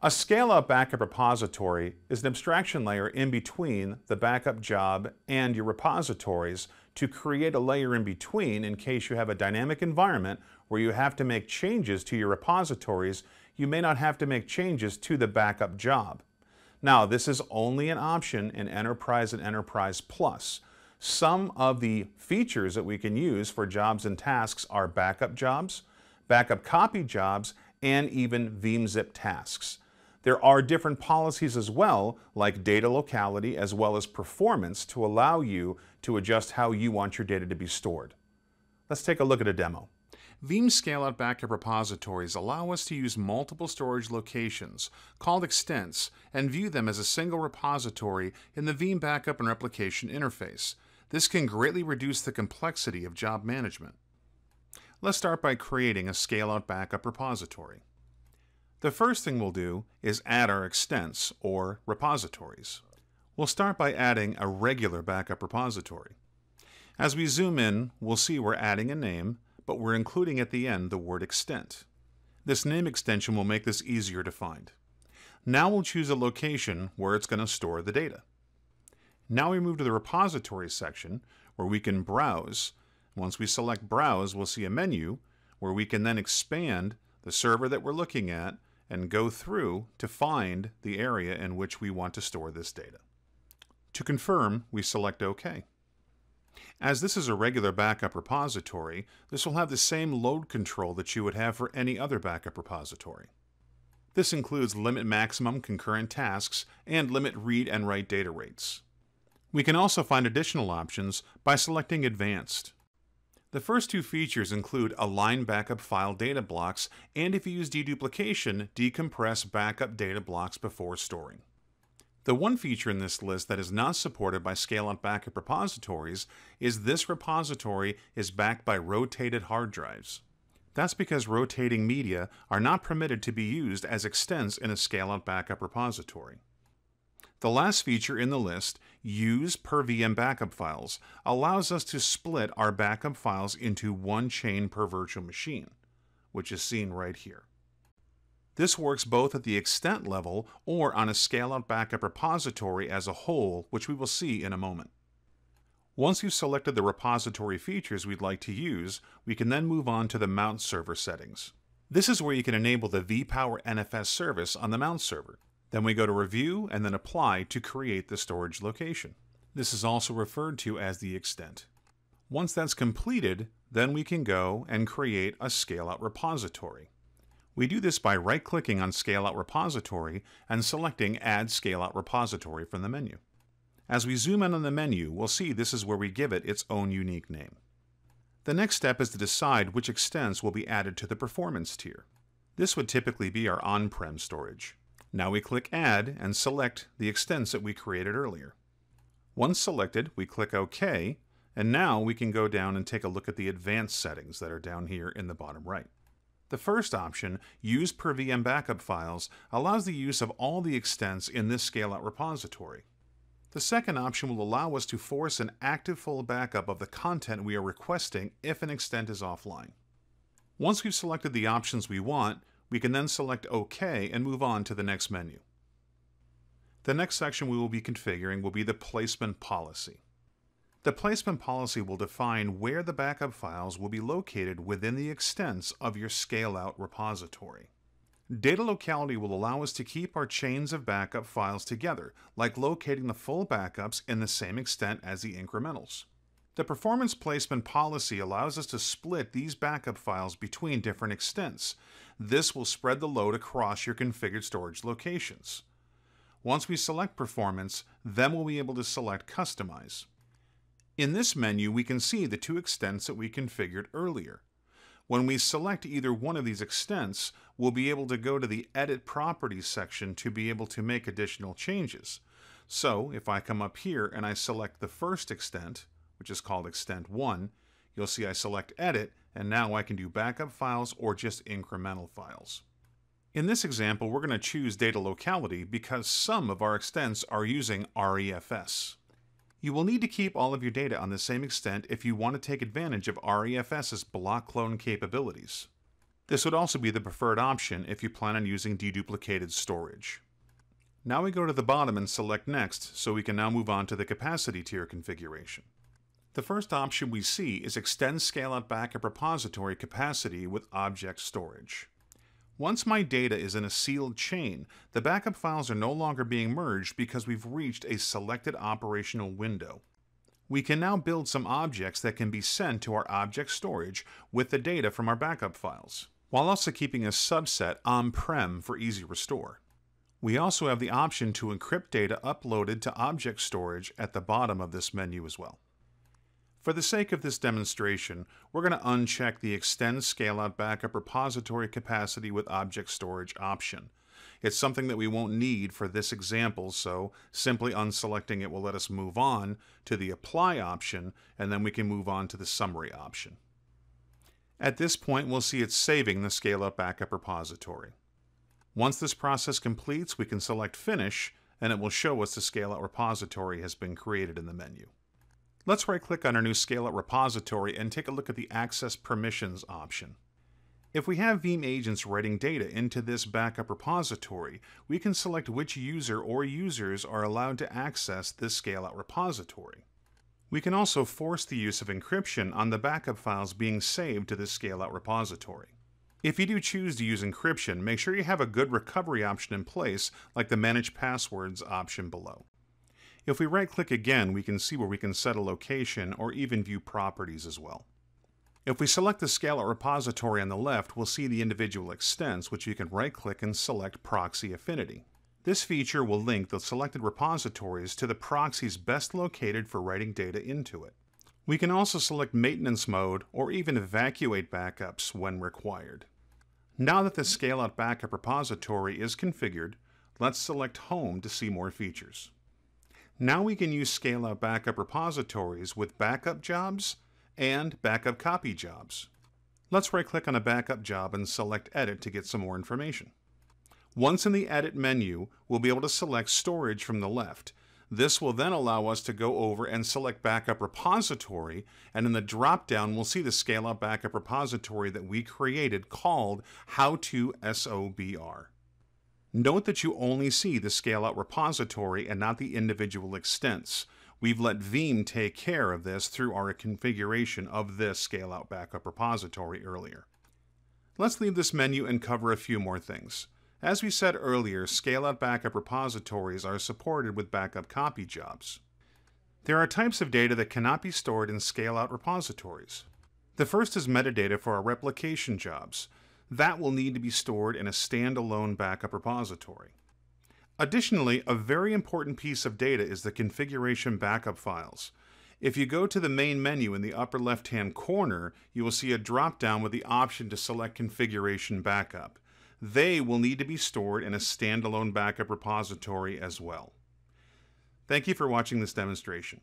A scale-out backup repository is an abstraction layer in between the backup job and your repositories to create a layer in between in case you have a dynamic environment where you have to make changes to your repositories, you may not have to make changes to the backup job. Now, this is only an option in Enterprise and Enterprise Plus. Some of the features that we can use for jobs and tasks are backup jobs, backup copy jobs, and even Veeam-Zip tasks. There are different policies as well, like data locality as well as performance to allow you to adjust how you want your data to be stored. Let's take a look at a demo. Veeam scale-out backup repositories allow us to use multiple storage locations, called extents, and view them as a single repository in the Veeam backup and replication interface. This can greatly reduce the complexity of job management. Let's start by creating a scale-out backup repository. The first thing we'll do is add our extents, or repositories. We'll start by adding a regular backup repository. As we zoom in, we'll see we're adding a name, but we're including at the end the word extent. This name extension will make this easier to find. Now we'll choose a location where it's going to store the data. Now we move to the repository section where we can browse. Once we select browse, we'll see a menu where we can then expand the server that we're looking at and go through to find the area in which we want to store this data. To confirm, we select OK. As this is a regular backup repository, this will have the same load control that you would have for any other backup repository. This includes limit maximum concurrent tasks and limit read and write data rates. We can also find additional options by selecting Advanced. The first two features include align backup file data blocks and if you use deduplication, decompress backup data blocks before storing. The one feature in this list that is not supported by scale-out backup repositories is this repository is backed by rotated hard drives. That's because rotating media are not permitted to be used as extents in a scale-out backup repository. The last feature in the list, Use per VM backup files, allows us to split our backup files into one chain per virtual machine, which is seen right here. This works both at the extent level or on a scale-out backup repository as a whole, which we will see in a moment. Once you've selected the repository features we'd like to use, we can then move on to the mount server settings. This is where you can enable the vPower NFS service on the mount server. Then we go to Review and then Apply to create the storage location. This is also referred to as the extent. Once that's completed, then we can go and create a scale-out repository. We do this by right-clicking on Scale-out Repository and selecting Add Scale-out Repository from the menu. As we zoom in on the menu, we'll see this is where we give it its own unique name. The next step is to decide which extents will be added to the performance tier. This would typically be our on-prem storage. Now we click Add and select the extents that we created earlier. Once selected, we click OK, and now we can go down and take a look at the advanced settings that are down here in the bottom right. The first option, Use per VM backup files, allows the use of all the extents in this scale-out repository. The second option will allow us to force an active full backup of the content we are requesting if an extent is offline. Once we've selected the options we want, we can then select OK and move on to the next menu. The next section we will be configuring will be the placement policy. The placement policy will define where the backup files will be located within the extents of your scale-out repository. Data locality will allow us to keep our chains of backup files together, like locating the full backups in the same extent as the incrementals. The performance placement policy allows us to split these backup files between different extents, this will spread the load across your configured storage locations. Once we select Performance, then we'll be able to select Customize. In this menu, we can see the two extents that we configured earlier. When we select either one of these extents, we'll be able to go to the Edit Properties section to be able to make additional changes. So, if I come up here and I select the first extent, which is called Extent 1, you'll see I select Edit, and now I can do backup files or just incremental files. In this example, we're going to choose data locality because some of our extents are using REFS. You will need to keep all of your data on the same extent if you want to take advantage of REFS's block clone capabilities. This would also be the preferred option if you plan on using deduplicated storage. Now we go to the bottom and select Next, so we can now move on to the capacity tier configuration. The first option we see is Extend Scale-Out Backup Repository Capacity with Object Storage. Once my data is in a sealed chain, the backup files are no longer being merged because we've reached a selected operational window. We can now build some objects that can be sent to our object storage with the data from our backup files while also keeping a subset on-prem for easy restore. We also have the option to encrypt data uploaded to object storage at the bottom of this menu as well. For the sake of this demonstration, we're going to uncheck the Extend Scale-Out Backup Repository Capacity with Object Storage option. It's something that we won't need for this example, so simply unselecting it will let us move on to the Apply option, and then we can move on to the Summary option. At this point, we'll see it's saving the scale-out backup repository. Once this process completes, we can select Finish, and it will show us the scale-out repository has been created in the menu. Let's right-click on our new scale-out repository and take a look at the Access Permissions option. If we have Veeam agents writing data into this backup repository, we can select which user or users are allowed to access this scale-out repository. We can also force the use of encryption on the backup files being saved to this scale-out repository. If you do choose to use encryption, make sure you have a good recovery option in place, like the Manage Passwords option below. If we right-click again, we can see where we can set a location or even view properties as well. If we select the scale-out repository on the left, we'll see the individual extents, which you can right-click and select Proxy Affinity. This feature will link the selected repositories to the proxies best located for writing data into it. We can also select maintenance mode or even evacuate backups when required. Now that the scale-out backup repository is configured, let's select Home to see more features. Now we can use scale-out backup repositories with backup jobs and backup copy jobs. Let's right-click on a backup job and select Edit to get some more information. Once in the Edit menu, we'll be able to select Storage from the left. This will then allow us to go over and select Backup Repository, and in the drop-down, we'll see the scale-out backup repository that we created called How to SOBR. Note that you only see the scale-out repository and not the individual extents. We've let Veeam take care of this through our configuration of this scale-out backup repository earlier. Let's leave this menu and cover a few more things. As we said earlier, scale-out backup repositories are supported with backup copy jobs. There are types of data that cannot be stored in scale-out repositories. The first is metadata for our replication jobs. That will need to be stored in a standalone backup repository. Additionally, a very important piece of data is the configuration backup files. If you go to the main menu in the upper left-hand corner, you will see a drop-down with the option to select Configuration Backup they will need to be stored in a standalone backup repository as well. Thank you for watching this demonstration.